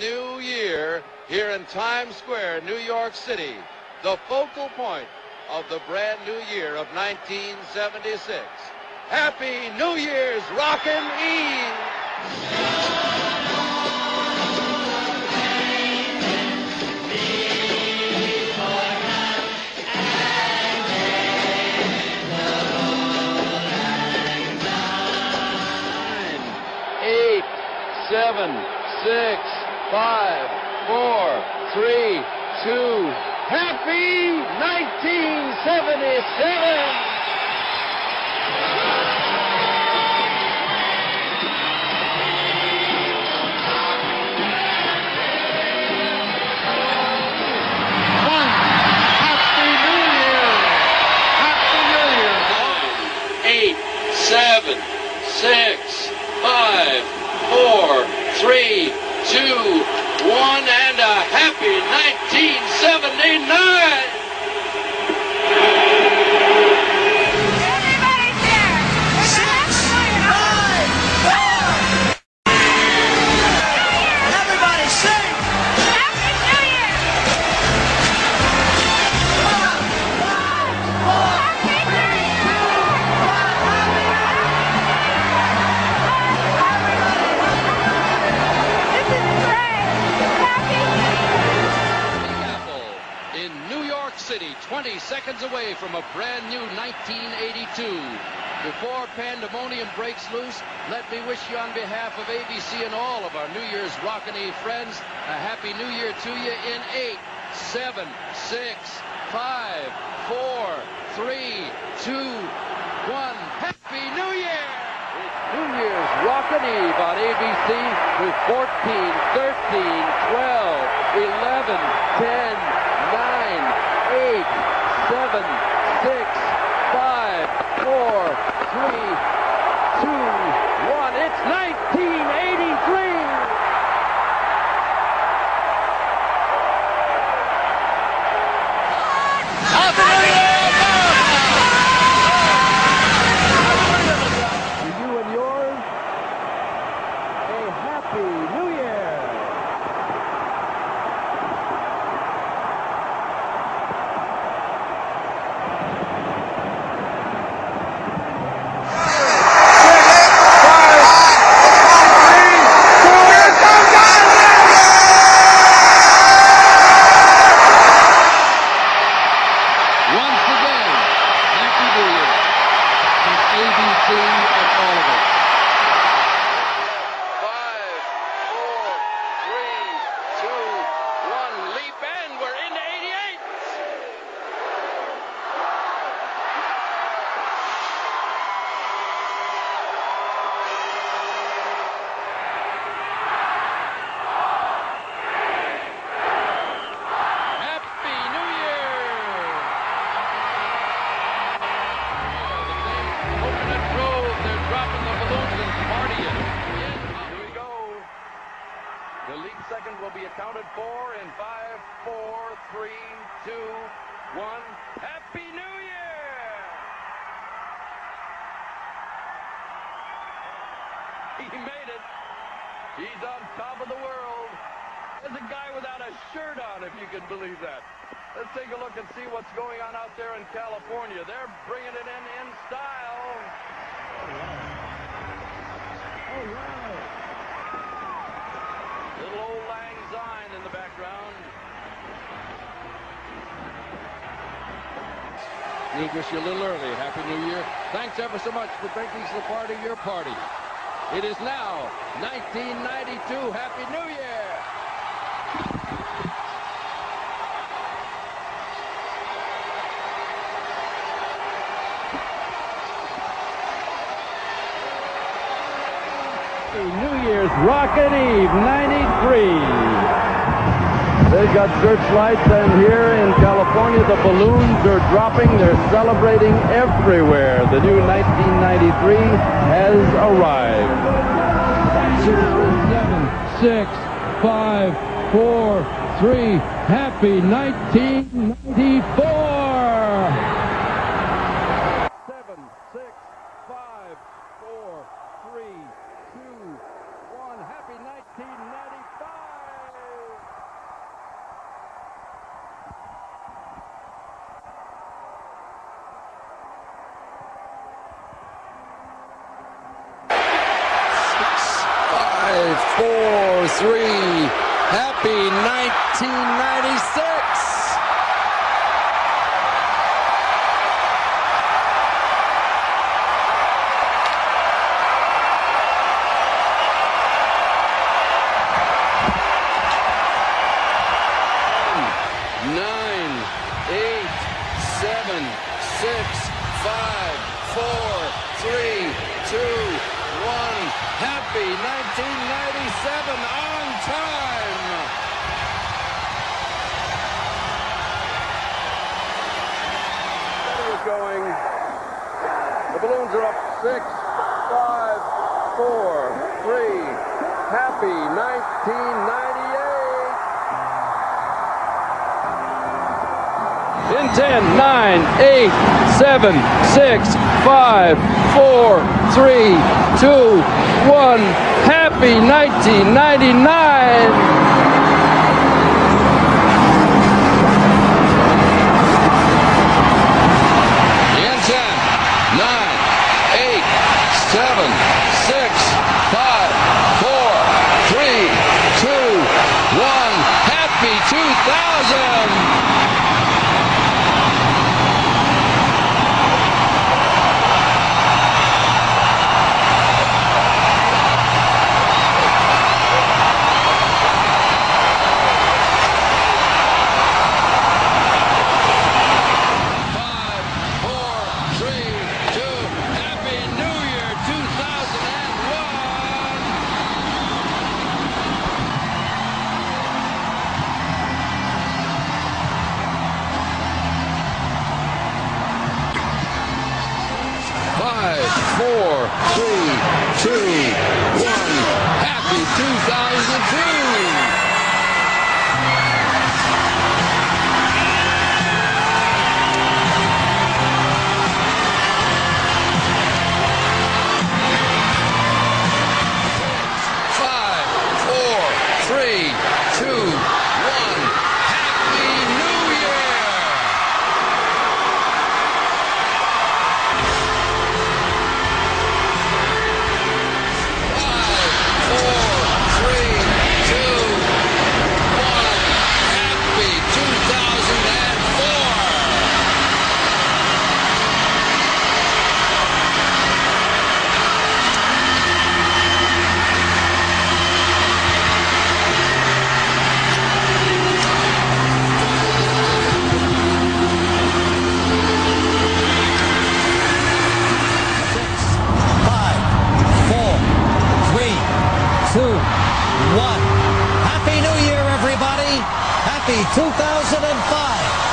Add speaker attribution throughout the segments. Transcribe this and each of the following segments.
Speaker 1: new year here in Times Square, New York City, the focal point of the brand new year of 1976. Happy New Year's Rockin' Eve! Seven, six, five, four, three, two. Happy 1977! Happy New Year! Happy New Year! Eight, seven, six, five, four, three, two, and a happy 1979! Seconds away from a brand new 1982. Before pandemonium breaks loose, let me wish you on behalf of ABC and all of our New Year's Rockin' Eve friends a happy new year to you in eight, seven, six, five, four, three, two, one. Happy New Year! New Year's Rockin' Eve on ABC with 14, 13, 12, 11, 10, 9, 8, 7, 6, 5, 4, 3, 2, 1. It's 1983! One. Happy New Year!
Speaker 2: He made it. He's on top of the world. There's a guy without a shirt on, if you can believe that. Let's take a look and see what's going on out there in California. They're bringing it in in style. Little Auld Lang Syne in the background.
Speaker 1: We wish you a little early. Happy New Year. Thanks ever so much for making a part of your party. It is now 1992. Happy New Year!
Speaker 2: New Year's Rockin' Eve 93. They've got searchlights, and here in California, the balloons are dropping. They're celebrating everywhere. The new 1993 has arrived.
Speaker 3: seven, six, five, four, three. Happy 1994.
Speaker 2: Seven, six, five, four, three, two, one. Happy 1995.
Speaker 4: four, three. Happy 1996. Nine, eight, seven, six, five, four, three, two, one. Happy 1997 on time.
Speaker 5: is going. The balloons are up six, five, four, three. Happy 1998.
Speaker 1: In 10, 9, 8, 7, 6, 5, 4, 3, 2, 1. Happy 1999.
Speaker 4: 2002.
Speaker 6: 2005!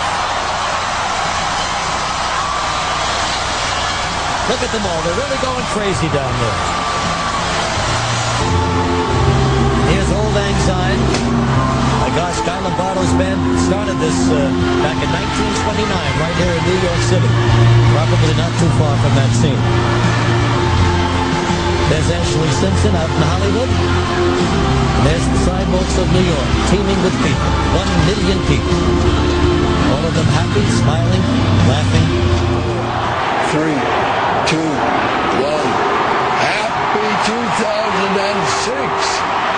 Speaker 6: Look at them all. They're really going crazy down there. Here's Auld Lang. My gosh, Guy Lombardo's band started this uh, back in 1929 right here in New York City. Probably not too far from that scene. There's Ashlee Simpson out in Hollywood. There's the sidewalks of New York, teeming with people. One million people. All of them happy, smiling, laughing.
Speaker 4: Three, two, one. Happy 2006.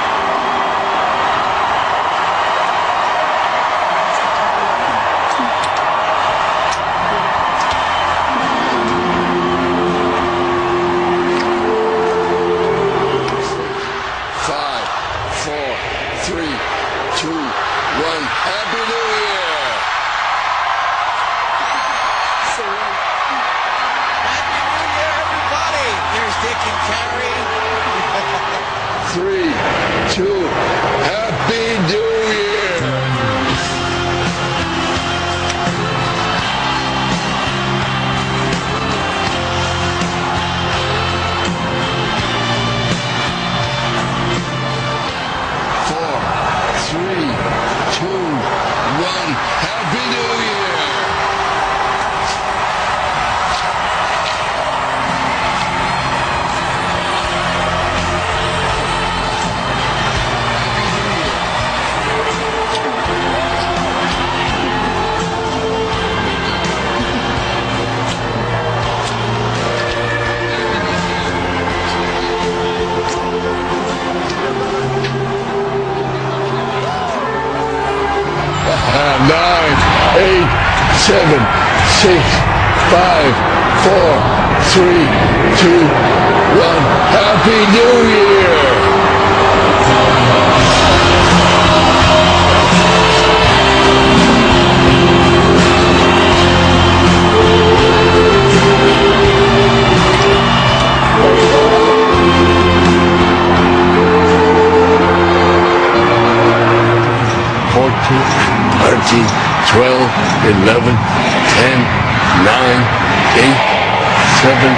Speaker 4: Seven,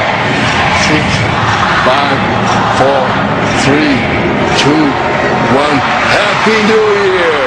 Speaker 4: six, five, four, three, two, one. Happy New Year!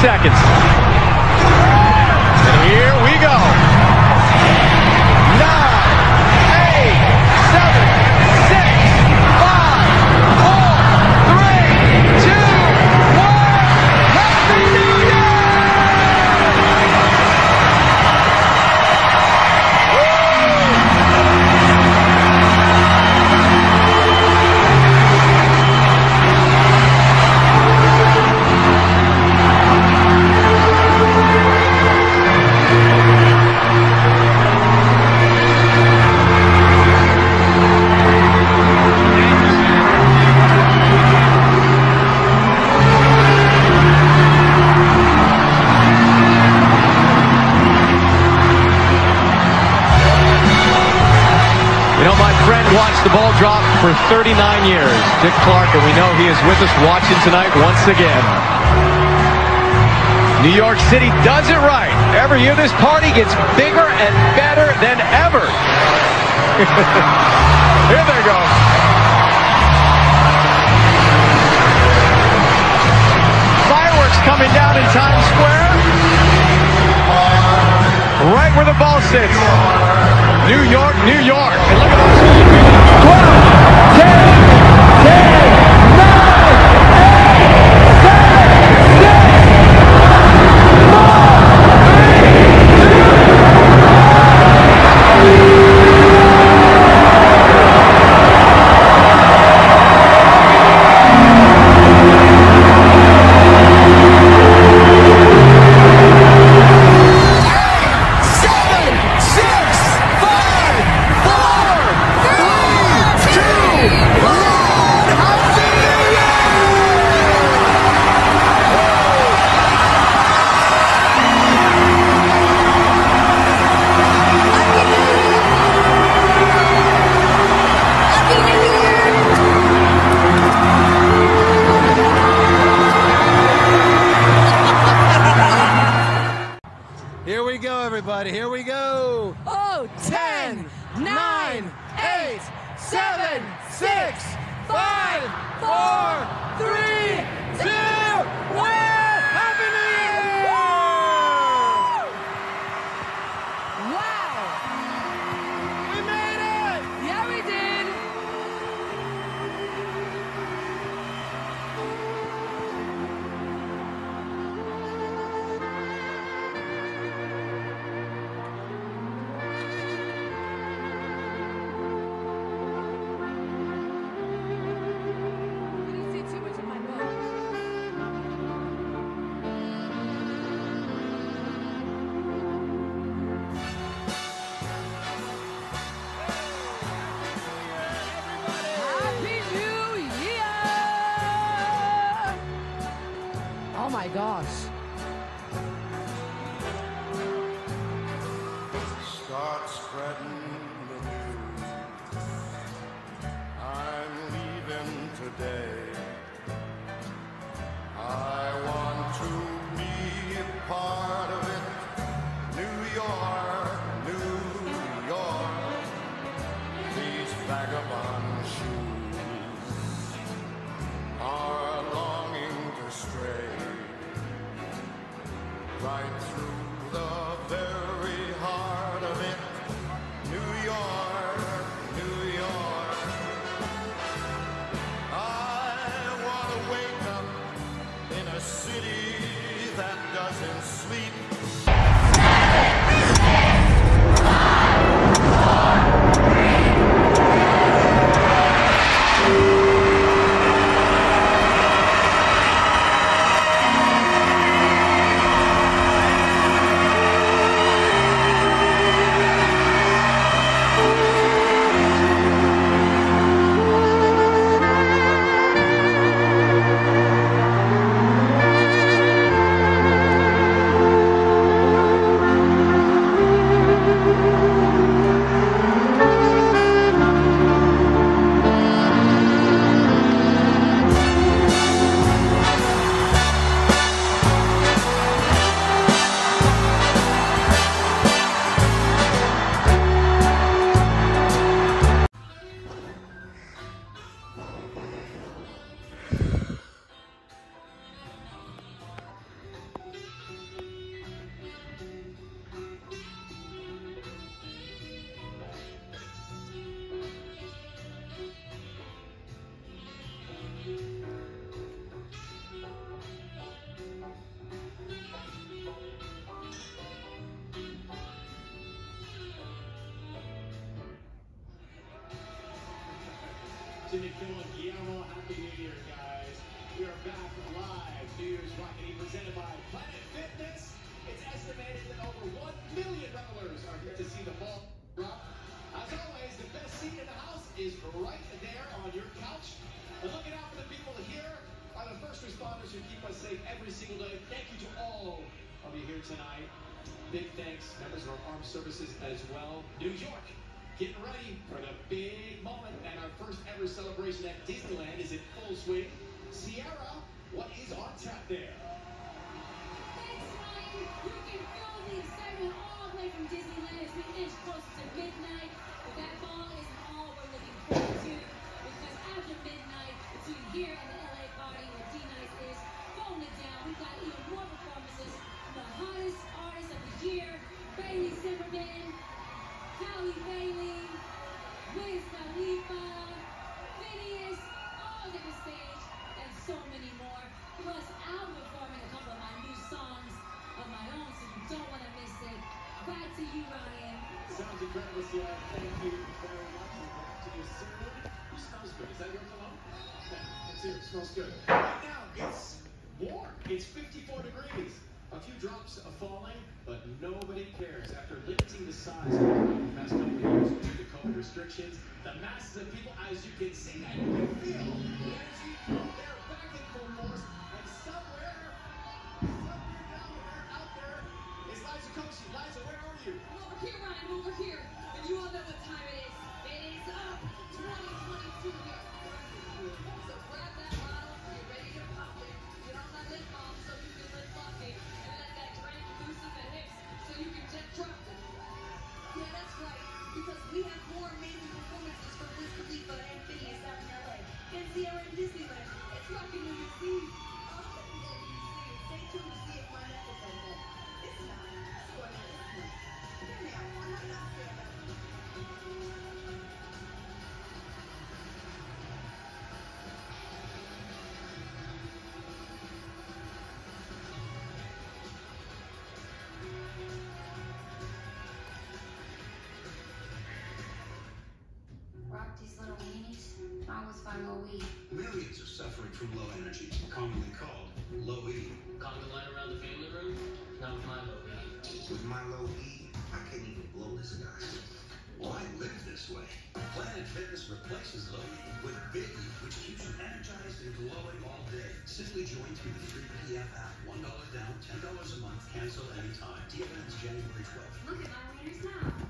Speaker 7: Seconds. Dick Clark, and we know he is with us watching tonight once again. New York City does it right. Every year this party gets bigger and better than ever. Here they go. Fireworks coming down in Times Square. Right where the ball sits. New York, New York. And look at those. 12, 10, 10,
Speaker 8: you
Speaker 7: here tonight. Big thanks, members of our armed services as well. New York, getting ready for the big moment, and our first ever celebration at Disneyland is in full swing. Ciara, what is on tap there? Sounds incredible, Ciara. Thank you very much. We'll back to you soon. You smells good. Is that your cologne? Yeah, it. It smells good. Right now, it's warm. It's 54 degrees. A few drops are falling, but nobody cares. After limiting the size of the past couple of years due to COVID restrictions, the masses of people, as you can see and you can feel, the energy, they're back in full
Speaker 9: here, over here. And you all know what time it is. It is up 2022 here. So grab that bottle, get ready to pop it. Get on that lip balm so you can lip. And let that drink loosen hips so you can drop it. Yeah, that's right.
Speaker 10: because we have more amazing performances from and Phineas out in LA and Ciara in Disneyland. It's rocking
Speaker 11: these little weenies. I always find low weed.
Speaker 12: Millions are suffering from low energy, commonly called low E.
Speaker 13: Calling the light around the family room? Not with my low E.
Speaker 12: With my low E, I can't even blow this guy. Why live this way? Planet Fitness replaces low E with Big E, which keeps you energized and glowing all day. Simply join through the free PF app. $1 down, $10 a month, cancel anytime. Deal ends January 12th.
Speaker 11: Look at my wieners now.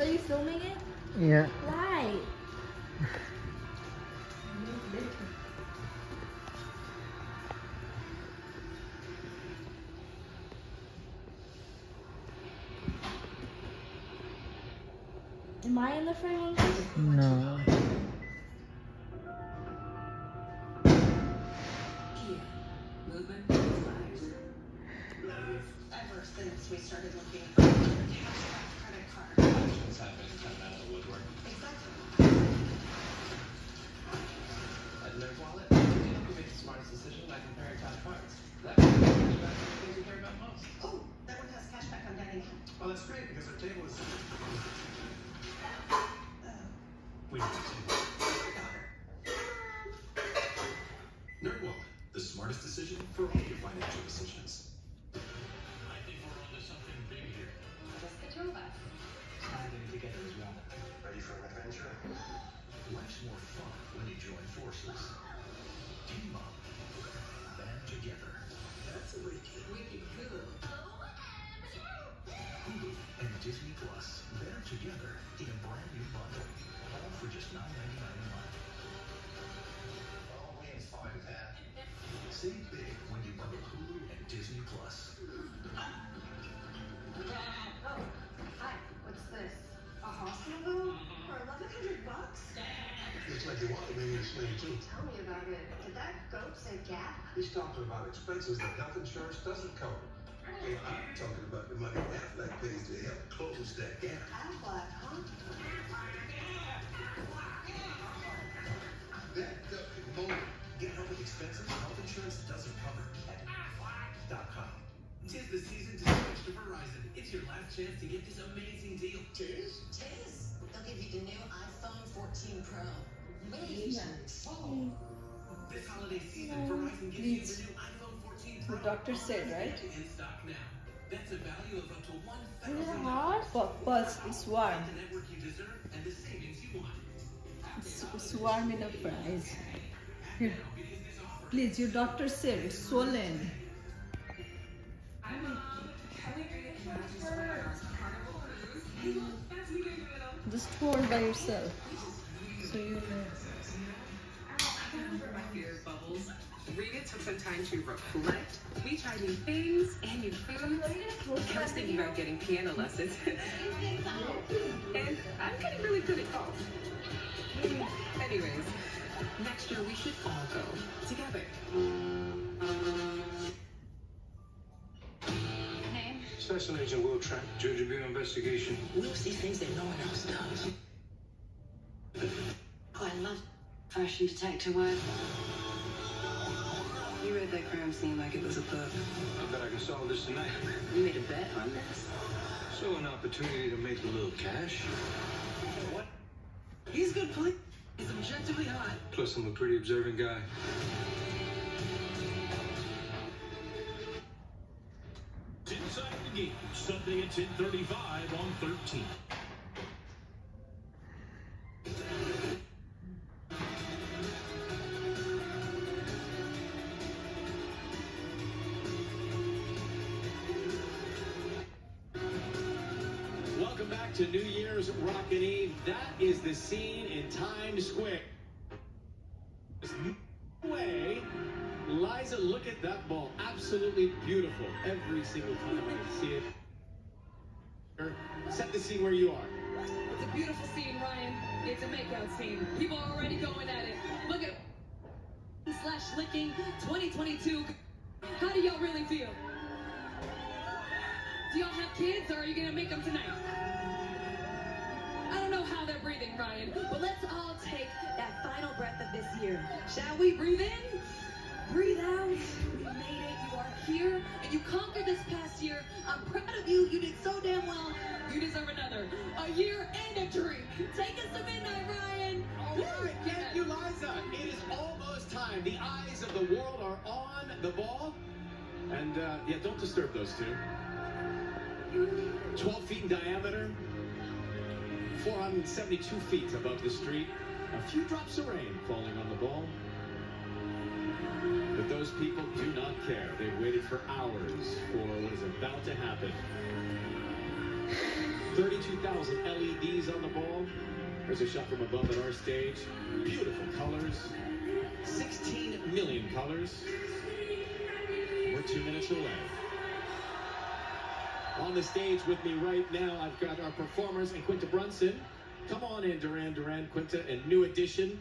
Speaker 14: Are you filming it?
Speaker 15: Yeah.
Speaker 14: Why? The frame on this?
Speaker 15: No.
Speaker 10: Kia. Movement inspires. Ever since we started looking for credit card.
Speaker 3: It's happening coming out of the woodwork.
Speaker 10: Exactly.
Speaker 13: At NerdWallet, you help you make the smartest decision by comparing top cards. That way, you can on the things you care about most.
Speaker 10: Oh, that one has cashback on dining.
Speaker 12: Well, that's great because our table is. We need table. NerdWallet, the smartest decision for all me too.
Speaker 10: Tell me about it. Did that goat say gap?
Speaker 12: He's talking about expenses that health insurance doesn't cover. And I'm talking about the money Aflac pays to help close that gap.
Speaker 10: Aflac, huh?
Speaker 12: That moment. Get help with expenses that health insurance doesn't cover at Aflac.com.
Speaker 16: Tis the season to switch to Verizon. It's your last chance to get this amazing deal.
Speaker 10: Tis? Tis. They'll give you the new iPhone 14 Pro.
Speaker 16: This holiday season, Verizon gives you the new iPhone 14 Pro.
Speaker 14: The doctor said, right?
Speaker 16: In stock now. That's a value of up to one thousand
Speaker 14: hard? For first, it's warm.
Speaker 16: The network you deserve and the savings you want.
Speaker 14: It's, it's warm enough fries. Here. Please, your doctor said it's swollen. Just hold by yourself. So you
Speaker 9: bubbles. Rita took some time to reflect. We tried new things and new foods. I was thinking about getting piano lessons. and I'm getting really good at golf. Anyways, next year we should all go together.
Speaker 11: Name?
Speaker 12: Special Agent Will Trent, Georgia Bureau Investigation.
Speaker 10: Will sees things that no one else does.
Speaker 9: I love fashion detective work. You read that crime scene like it was a book.
Speaker 12: I bet I can solve this tonight.
Speaker 9: You made a bet on this.
Speaker 12: So an opportunity to make a little cash.
Speaker 16: What? He's good police. He's objectively hot.
Speaker 12: Plus, I'm a pretty observant guy.
Speaker 7: Inside the game, Sunday at 10:35 on 13. Single time I see it. Set the scene where you are.
Speaker 9: It's a beautiful scene, Ryan. It's a makeout scene. People are already going at it. Look at slash licking 2022. How do y'all really feel? Do y'all have kids, or are you gonna make them tonight? I don't know how they're breathing, Ryan, but let's all take that final breath of this year. Shall we breathe in? Breathe out. You made it. You are here, and you conquered this past year. I'm proud of you. You did so damn well. You deserve another. A year and a drink. Take us to midnight, Ryan.
Speaker 7: All right, thank you, Liza. It is almost time. The eyes of the world are on the ball. And, uh, yeah, don't disturb those two. 12 feet in diameter, 472 feet above the street. A few drops of rain falling on the ball. Those people do not care. They've waited for hours for what is about to happen. 32,000 LEDs on the ball. There's a shot from above at our stage. Beautiful colors. 16 million colors. We're two minutes away. On the stage with me right now, I've got our performers and Quinta Brunson. Come on in, Duran Duran, Quinta, and New Edition.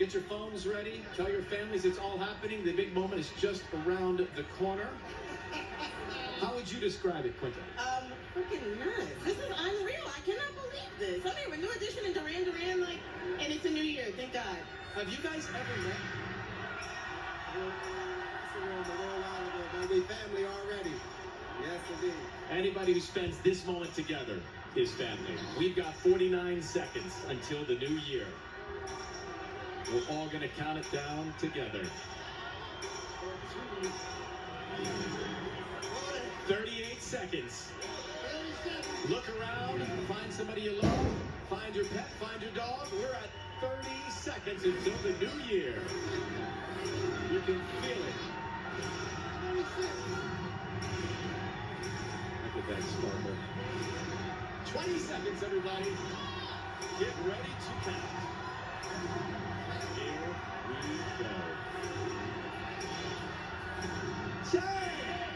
Speaker 7: Get your phones ready. Tell your families it's all happening. The big moment is just around the corner. How would you describe it, Quinta?
Speaker 10: Um, freaking nuts. This is unreal. I cannot believe this. I mean, we're new edition in Duran Duran, like, and it's a new year. Thank God.
Speaker 7: Have you guys ever met?
Speaker 15: We family already. Yes, indeed.
Speaker 7: Anybody who spends this moment together is family. We've got 49 seconds until the new year. We're all going to count it down together. 38 seconds. Look around, find somebody you love, find your pet, find your dog. We're at 30 seconds until the new year. You can feel it. Look at that sparkle. 20 seconds, everybody. Get ready to count. Here we go. Check!